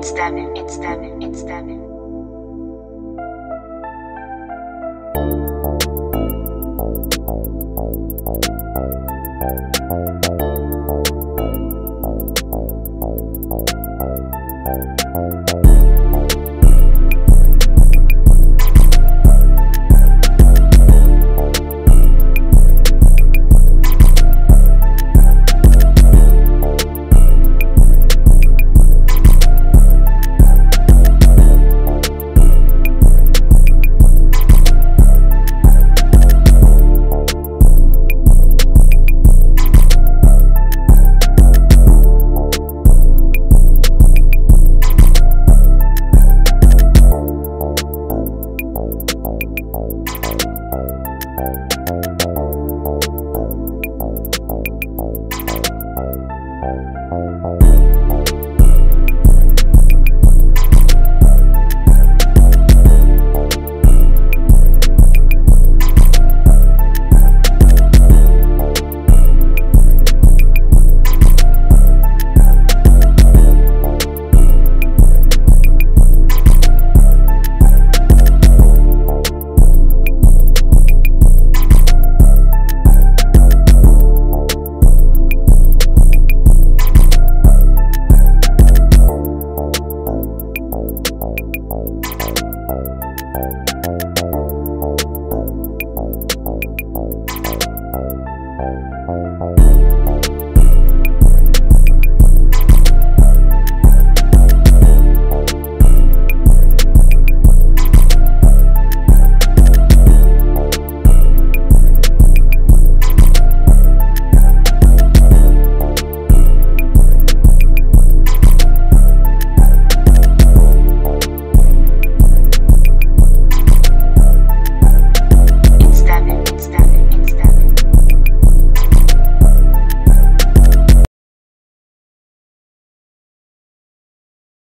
It's Devin, it's Devin, it's Devin.